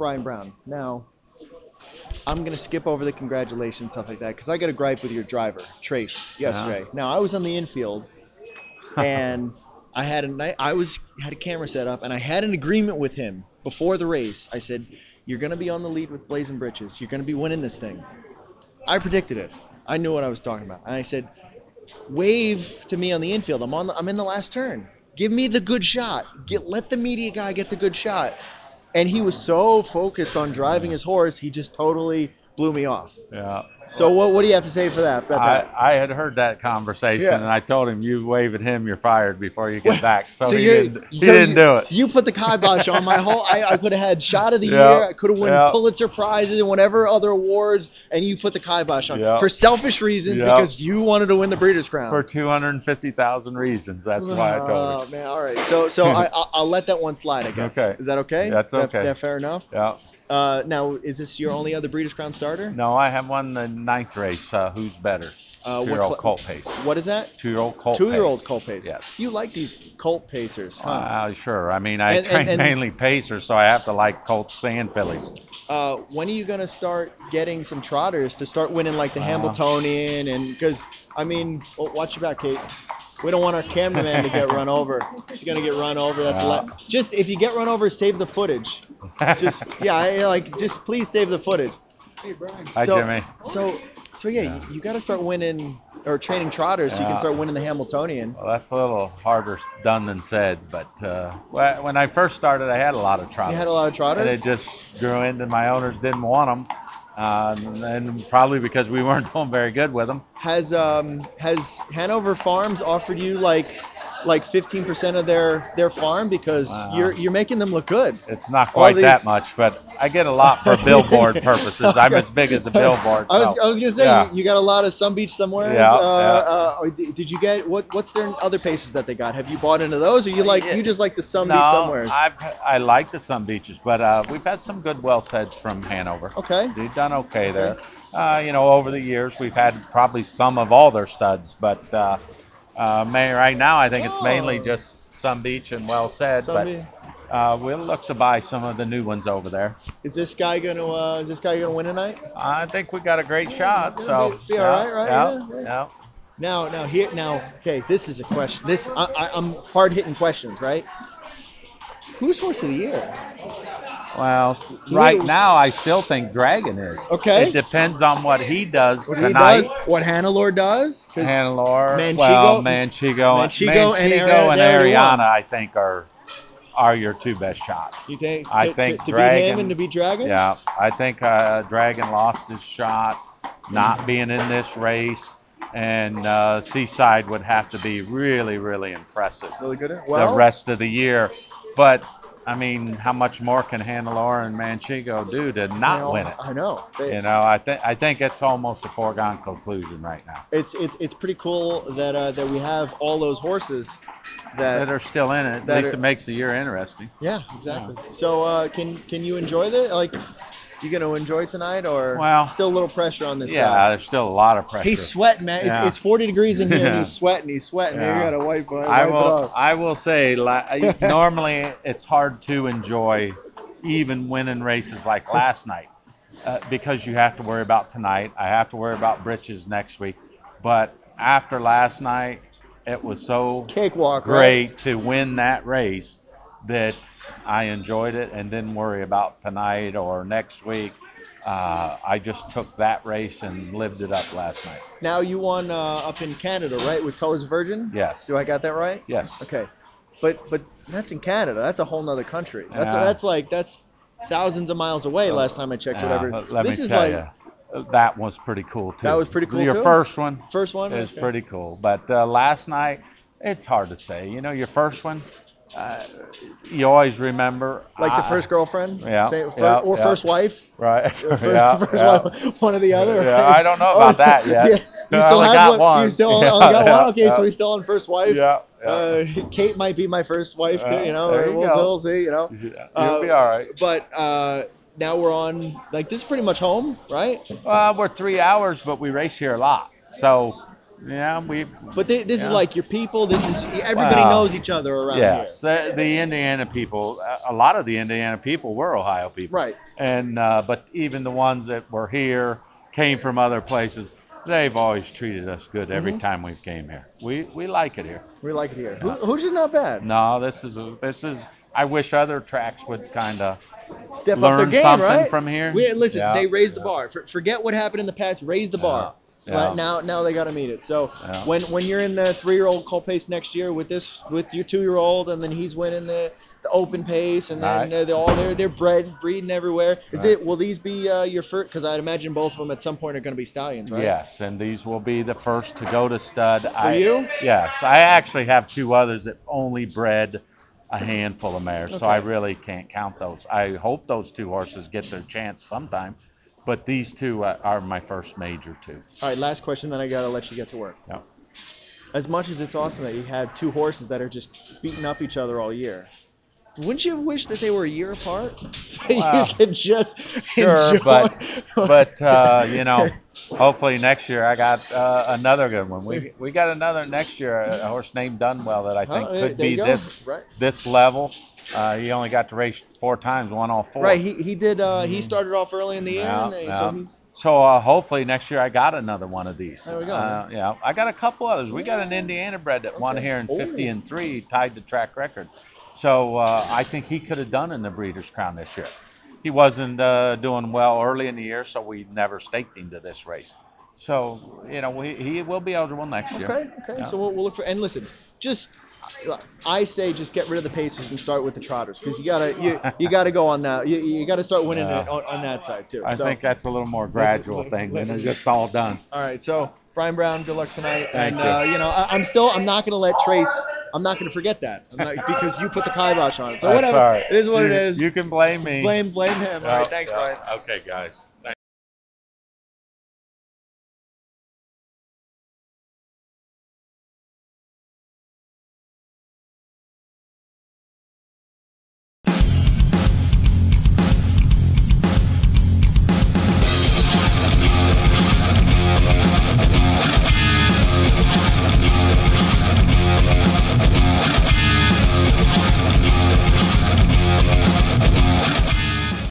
Brian Brown. Now, I'm gonna skip over the congratulations stuff like that because I got a gripe with your driver Trace uh-huh. yesterday. Now I was on the infield, and I had a night. I was had a camera set up, and I had an agreement with him before the race. I said, "You're gonna be on the lead with Blazin Britches. You're gonna be winning this thing." I predicted it. I knew what I was talking about, and I said, "Wave to me on the infield. I'm on. The, I'm in the last turn. Give me the good shot. Get let the media guy get the good shot." And he was so focused on driving his horse, he just totally blew me off. Yeah. So what, what do you have to say for that? About I, that? I had heard that conversation, Yeah. and I told him, "You wave at him, you're fired before you get back." So, he you're- didn't. He so didn't you, do it. You put the kibosh on my whole. I, I could have had shot of the Yeah, year. I could have won yeah. Pulitzer prizes and whatever other awards, and you put the kibosh on Yeah. for selfish reasons Yeah. because you wanted to win the Breeders' Crown. For two hundred and fifty thousand reasons. That's why I told Oh man! All right. So so I, I'll, I'll let that one slide. I guess. Okay. Is that okay? That's That- okay. Yeah. Fair enough. Yeah. Uh, now, is this your only other Breeders' Crown starter? No, I have one the ninth race. Uh, who's better? Uh, Two-year-old cl- colt pace. What is that? Two-year-old colt. Two-year-old pace. colt pace. Yes. You like these colt pacers, huh? Uh, sure. I mean, I And- train and- and- mainly pacers, so I have to like colts and fillies. uh, when are you gonna start getting some trotters to start winning like the Uh, Hambletonian and because I mean, well, watch your back, Kate. We don't want our cameraman to get run over. She's gonna get run over. That's Yeah. le- just if you get run over, save the footage. Just yeah, I, like just please save the footage. Hi, so, Jimmy. So so yeah, Yeah. you, you got to start winning or training trotters so you can start winning the Hambletonian. Well, that's a little harder done than said, but uh, when I first started, I had a lot of trotters. You had a lot of trotters? and it just grew into my owners didn't want them, um, and probably because we weren't doing very good with them. Has um has Hanover Farms offered you like like 15% of their their farm because Wow. you're you're making them look good. It's not quite that much, but I get a lot for billboard purposes. I'm as big as a billboard. I was, so, I was gonna say yeah. you, got a lot of Somebeachsomewhere. Yeah, Uh, uh, did you get what? What's their other paces that they got? Have you bought into those, or you like Yeah. you just like the Sun no, Beach somewhere? I've, I like the Sun Beaches, but uh, we've had some good well seds from Hanover. Okay. They've done okay there. Uh, you know, over the years, we've had probably some of all their studs, but uh, uh, ma- right now, I think it's mainly Oh. just Sun Beach and well said. But uh, we'll look to buy some of the new ones over there. Is this guy gonna uh, is this guy gonna win tonight? I think we got a great shot. So be- be all right, right? Yeah, Yeah, yeah. yeah. Now, now here, now. Okay, this is a question. This I, I, I'm hard hitting questions, right? Who's horse of the year? Well, right now, I still think Dragon is. Okay. It depends on what he does What he tonight. does, what Hannelore does? Hannelore, Manchego- well, and Manchego Ariana- and they already. Ariana, I think are are your two best shots. You think? I to, think to, to Dragon- him and to be Dragon. Yeah, I think uh, Dragon lost his shot not being in this race, and uh, Seaside would have to be really, really impressive Really good. Well, the rest of the year. But I mean, how much more can Hannelore and Manchego do to not know, win it? I know. They- You know, I think I think it's almost a foregone conclusion right now. it's it's it's pretty cool that uh, that we have all those horses that That are still in it. At that least are- it makes the year interesting. yeah exactly so uh, can can you enjoy the like you gonna enjoy tonight or Well, still a little pressure on this Yeah, guy there's still a lot of pressure. he's sweating man Yeah. it's, it's 40 degrees in here and he's sweating he's sweating Yeah. you gotta wipe, wipe I it will. off I will say, la- normally it's hard to enjoy even winning races like last night uh, because you have to worry about tonight. I have to worry about britches next week. But after last night, it was so cakewalk right? great to win that race that I enjoyed it and didn't worry about tonight or next week. Uh, I just took that race and lived it up last night. now you won uh, up in Canada right with Colors Virgin Yes. do I got that right Yes. okay but but that's in Canada that's a whole nother country that's Yeah. that's like that's thousands of miles away last time I checked whatever let- let this me is tell like you, that was pretty cool too. That was pretty cool, Your too? first one first one is Okay. pretty cool, but uh, last night it's hard to say. You know, your first one, uh, you always remember. like the first girlfriend Yeah, fir- yeah, or yeah. first wife right? First, yeah, first yeah. wife, one or the other Yeah, right? I don't know about that yet. yeah. You still only have got one, you one. still only got one okay so he's still on first wife Yeah. Uh, Kate might be my first wife too you know you we'll, we'll see you know Yeah, uh, You'll be all right. but uh, now we're on like this is pretty much home right Well, we're three hours, but we race here a lot. So yeah, we But they, this is like your people. This is everybody Wow. knows each other around yes, the, the Indiana people. A lot of the Indiana people were Ohio people, Right. and uh, but even the ones that were here came from other places. They've always treated us good every Mhm. time we've came here. We we like it here. We like it here. Who, who's just not bad. No, this is a, this is. I wish other tracks would kind of Step up their game, something right? from here. We, listen, Yeah, they raised the bar. For, forget what happened in the past. Raise the bar. Yeah, But now, now they got to meet it. So Yeah. when when you're in the three-year-old colt pace next year with this with your two-year-old, and then he's winning the, the open pace, and then Right. uh, they're all they're they're bred breeding everywhere. Is Right. it? Will these be uh, your first? Because I'd imagine both of them at some point are going to be stallions, right? Yes, and these will be the first to go to stud. For I, you? Yes, I actually have two others that only bred a handful of mares, so I really can't count those. I hope those two horses get their chance sometime, but these two uh, are my first major two. All right. Last question, then I gotta let you get to work. Yeah. As much as it's awesome that you have two horses that are just beating up each other all year, wouldn't you wish that they were a year apart? So Well, you could just sure, enjoy. but- But uh, you know, hopefully next year I got uh, another good one. We we got another next year, a horse named Dunwell that I think There- could there be this right. this level. Uh, he only got to race four times, one all four. Right, he, he did. Uh, he Mhm. started off early in the year, Yeah, and yeah. so he's So uh, hopefully next year I got another one of these. There we go, Uh, yeah, I got a couple others. We got an Indiana bred that won here in Ooh. 50 and three, tied the track record. So uh, I think he could have done in the Breeders' Crown this year. He wasn't uh, doing well early in the year, so we never staked him to this race. So you know we, he will be eligible next year. okay. Okay, Yeah. so we'll, we'll look for. And listen, just I say, just get rid of the Pacers and start with the trotters because you gotta you, you gotta go on that. You, you gotta start winning Yeah. it on, on that side too. I so, think that's a little more gradual thing than it's just all done. all right. So Brian Brown, good luck tonight. Thank and you. Uh, you know, I, I'm still I'm not gonna let Trace. I'm not gonna forget that I'm not, because you put the kibosh on it. So That's whatever. all right. It is what you, it is. You can blame me. blame blame him. All Yeah, right. Thanks, yeah. Brian. Okay, guys.